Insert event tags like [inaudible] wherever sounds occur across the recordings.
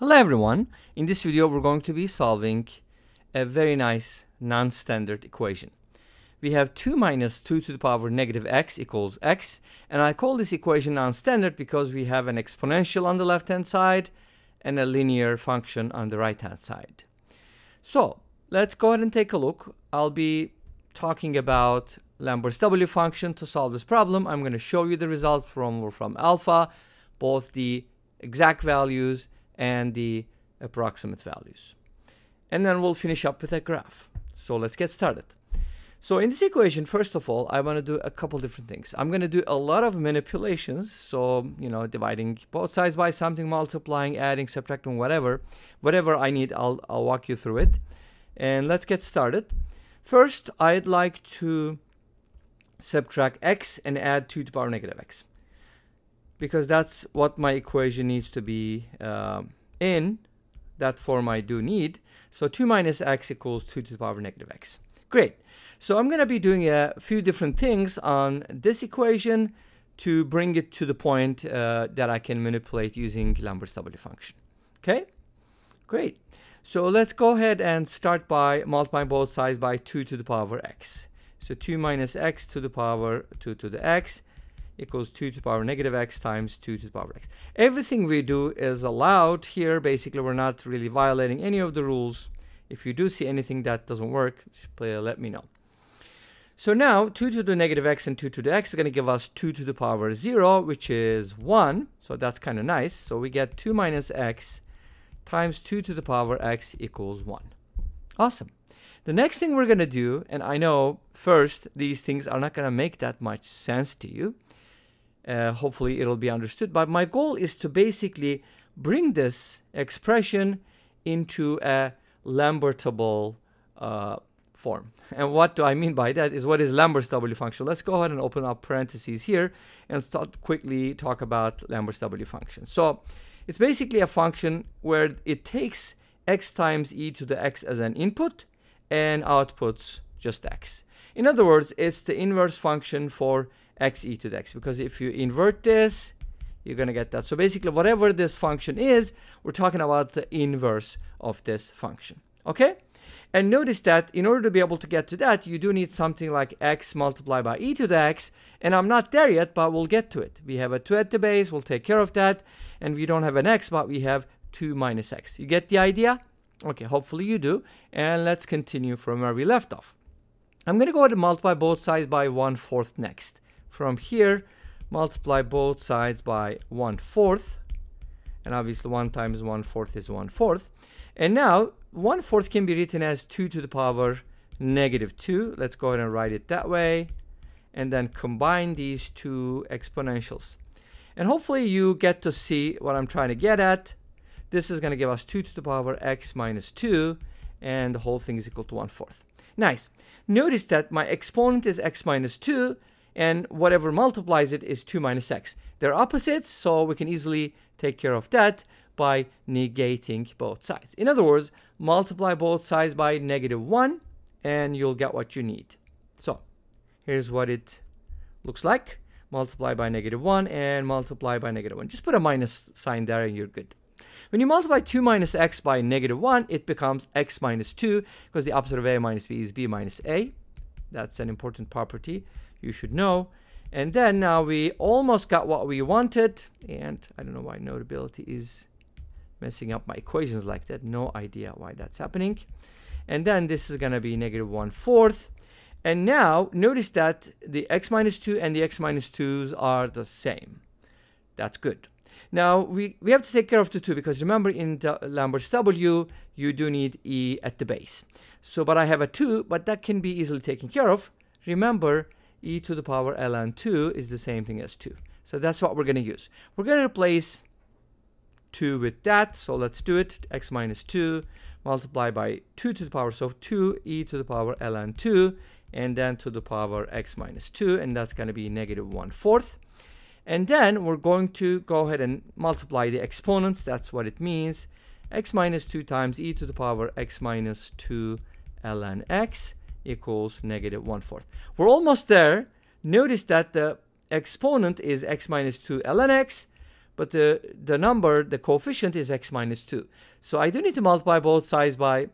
Hello everyone. In this video we're going to be solving a very nice non-standard equation. We have 2 minus 2 to the power negative x equals x and I call this equation non-standard because we have an exponential on the left hand side and a linear function on the right hand side. So let's go ahead and take a look. I'll be talking about Lambert's W function to solve this problem. I'm going to show you the results from, Wolfram Alpha, both the exact values and the approximate values. And then we'll finish up with a graph. So let's get started. So in this equation, first of all, I want to do a couple different things. I'm going to do a lot of manipulations. So, you know, dividing both sides by something, multiplying, adding, subtracting, whatever. Whatever I need, I'll, I'll walk you through it. And let's get started. First, I'd like to subtract x and add 2 to the power negative x because that's what my equation needs to be uh, in. That form I do need. So 2 minus x equals 2 to the power negative x. Great. So I'm going to be doing a few different things on this equation to bring it to the point uh, that I can manipulate using Lambert's W function. Okay? Great. So let's go ahead and start by multiplying both sides by 2 to the power x. So 2 minus x to the power 2 to the x equals 2 to the power negative x times 2 to the power x. Everything we do is allowed here. Basically, we're not really violating any of the rules. If you do see anything that doesn't work, let me know. So now 2 to the negative x and 2 to the x is going to give us 2 to the power 0, which is 1. So that's kind of nice. So we get 2 minus x times 2 to the power x equals 1. Awesome. The next thing we're going to do, and I know first these things are not going to make that much sense to you, uh, hopefully it'll be understood. But my goal is to basically bring this expression into a Lambertable uh, form. And what do I mean by that is what is Lambert's W function? Let's go ahead and open up parentheses here and start quickly talk about Lambert's W function. So it's basically a function where it takes x times e to the x as an input and outputs just x. In other words, it's the inverse function for x e to the x because if you invert this you're going to get that. So basically whatever this function is we're talking about the inverse of this function okay? And notice that in order to be able to get to that you do need something like x multiplied by e to the x and I'm not there yet but we'll get to it. We have a 2 at the base we'll take care of that and we don't have an x but we have 2 minus x. You get the idea? Okay hopefully you do. And let's continue from where we left off. I'm going to go ahead and multiply both sides by 1 fourth next from here, multiply both sides by 1 fourth. And obviously 1 times 1 fourth is 1 fourth. And now 1 fourth can be written as 2 to the power negative 2. Let's go ahead and write it that way. And then combine these two exponentials. And hopefully you get to see what I'm trying to get at. This is going to give us 2 to the power x minus 2. And the whole thing is equal to 1 fourth. Nice. Notice that my exponent is x minus 2 and whatever multiplies it is 2 minus x. They're opposites, so we can easily take care of that by negating both sides. In other words, multiply both sides by negative 1 and you'll get what you need. So here's what it looks like. Multiply by negative 1 and multiply by negative 1. Just put a minus sign there and you're good. When you multiply 2 minus x by negative 1, it becomes x minus 2 because the opposite of a minus b is b minus a. That's an important property you should know. And then now we almost got what we wanted. And I don't know why notability is messing up my equations like that. No idea why that's happening. And then this is going to be negative 1 fourth. And now notice that the x minus 2 and the x minus 2s are the same. That's good. Now we, we have to take care of the 2 because remember in the Lambert's W you do need E at the base. So but I have a 2 but that can be easily taken care of. Remember e to the power ln 2 is the same thing as 2. So that's what we're going to use. We're going to replace 2 with that. So let's do it. x minus 2 multiply by 2 to the power. So 2 e to the power ln 2 and then to the power x minus 2 and that's going to be negative 1 fourth. And then we're going to go ahead and multiply the exponents. That's what it means. x minus 2 times e to the power x minus 2 ln x equals negative 1 fourth. We're almost there. Notice that the exponent is x minus 2 ln x, but the, the number, the coefficient is x minus 2. So I do need to multiply both sides by,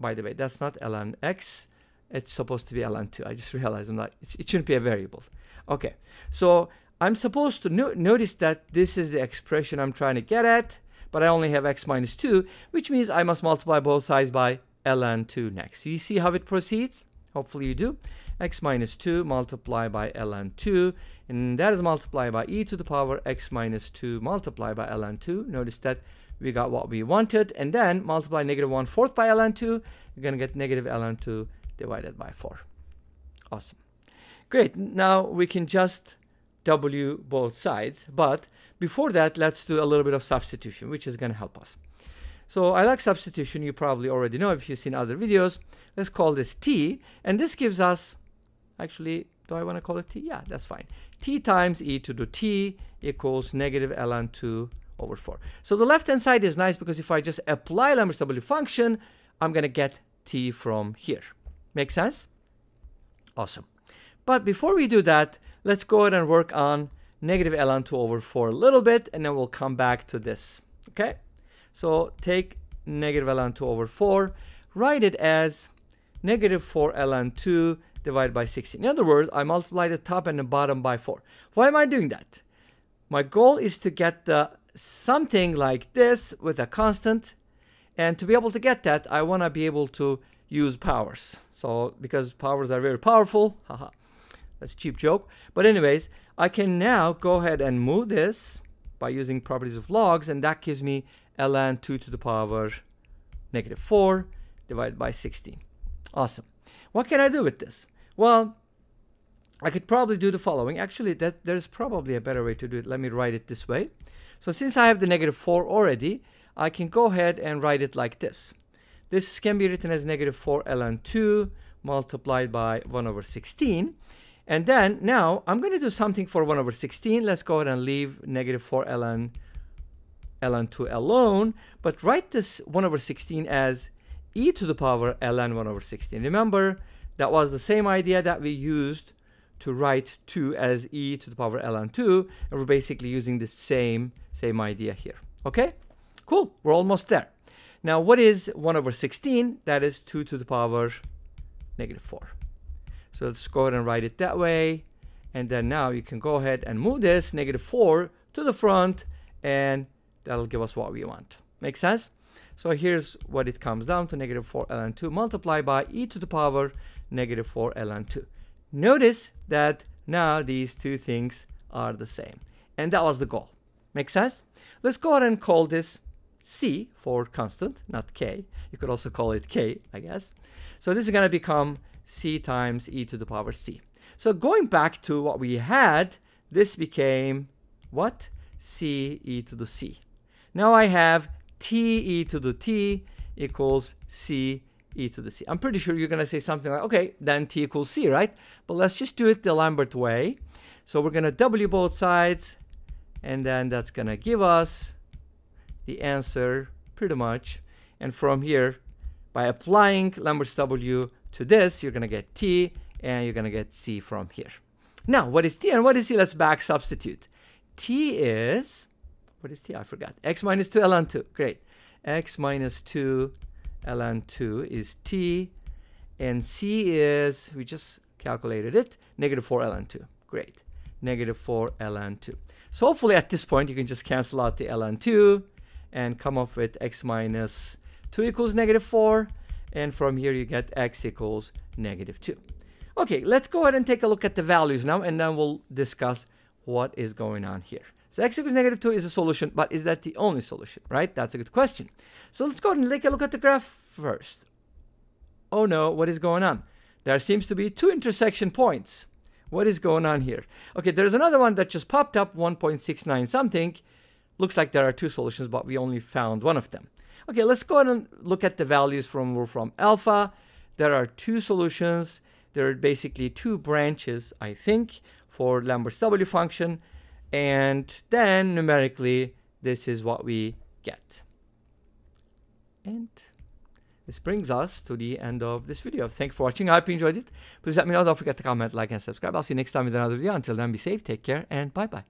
by the way, that's not ln x, it's supposed to be ln 2. I just [laughs] realized I'm not, it shouldn't be a variable. Okay, so I'm supposed to no notice that this is the expression I'm trying to get at, but I only have x minus 2, which means I must multiply both sides by ln 2 next. You see how it proceeds? Hopefully you do. x minus 2 multiplied by ln 2, and that is multiplied by e to the power x minus 2 multiplied by ln 2. Notice that we got what we wanted, and then multiply negative 1 fourth by ln 2, you're going to get negative ln 2 divided by 4. Awesome. Great. Now we can just w both sides, but before that, let's do a little bit of substitution, which is going to help us. So I like substitution. You probably already know if you've seen other videos. Let's call this t, and this gives us, actually, do I want to call it t? Yeah, that's fine. t times e to the t equals negative ln 2 over 4. So the left-hand side is nice because if I just apply Lambert's W function, I'm going to get t from here. Make sense? Awesome. But before we do that, let's go ahead and work on negative ln 2 over 4 a little bit, and then we'll come back to this. Okay? So take negative ln 2 over 4, write it as negative 4 ln 2 divided by 16. In other words, I multiply the top and the bottom by 4. Why am I doing that? My goal is to get the something like this with a constant. And to be able to get that, I want to be able to use powers. So because powers are very powerful, haha, that's a cheap joke. But anyways, I can now go ahead and move this by using properties of logs, and that gives me ln 2 to the power negative 4 divided by 16. Awesome. What can I do with this? Well, I could probably do the following. Actually, that there's probably a better way to do it. Let me write it this way. So since I have the negative 4 already, I can go ahead and write it like this. This can be written as negative 4 ln 2 multiplied by 1 over 16. And then now I'm going to do something for 1 over 16. Let's go ahead and leave negative 4 ln ln 2 alone, but write this 1 over 16 as e to the power ln 1 over 16. Remember, that was the same idea that we used to write 2 as e to the power ln 2, and we're basically using the same, same idea here. Okay? Cool, we're almost there. Now, what is 1 over 16? That is 2 to the power negative 4. So let's go ahead and write it that way. And then now you can go ahead and move this negative 4 to the front and that'll give us what we want. Make sense? So here's what it comes down to negative 4 ln 2 multiplied by e to the power negative 4 ln 2. Notice that now these two things are the same. And that was the goal. Make sense? Let's go ahead and call this c for constant, not k. You could also call it k, I guess. So this is going to become c times e to the power c. So going back to what we had, this became what? c e to the c. Now I have t e to the t equals c e to the c. I'm pretty sure you're going to say something like, okay, then t equals c, right? But let's just do it the Lambert way. So we're going to w both sides, and then that's going to give us the answer pretty much. And from here, by applying Lambert's w to this, you're going to get t, and you're going to get c from here. Now, what is t and what is c? Let's back substitute. t is, what is t? I forgot. x minus 2 ln 2. Great. x minus 2 ln 2 is t, and c is, we just calculated it, negative 4 ln 2. Great. Negative 4 ln 2. So hopefully at this point you can just cancel out the ln 2 and come up with x minus 2 equals negative 4 and from here you get x equals negative 2. Okay, let's go ahead and take a look at the values now, and then we'll discuss what is going on here. So x equals negative 2 is a solution, but is that the only solution, right? That's a good question. So let's go ahead and take a look at the graph first. Oh no, what is going on? There seems to be two intersection points. What is going on here? Okay, there's another one that just popped up, 1.69 something. Looks like there are two solutions, but we only found one of them. Okay, let's go ahead and look at the values from Wolfram Alpha. There are two solutions. There are basically two branches, I think, for Lambert's W function. And then numerically, this is what we get. And this brings us to the end of this video. Thank you for watching. I hope you enjoyed it. Please let me know. Don't forget to comment, like, and subscribe. I'll see you next time with another video. Until then, be safe, take care, and bye-bye.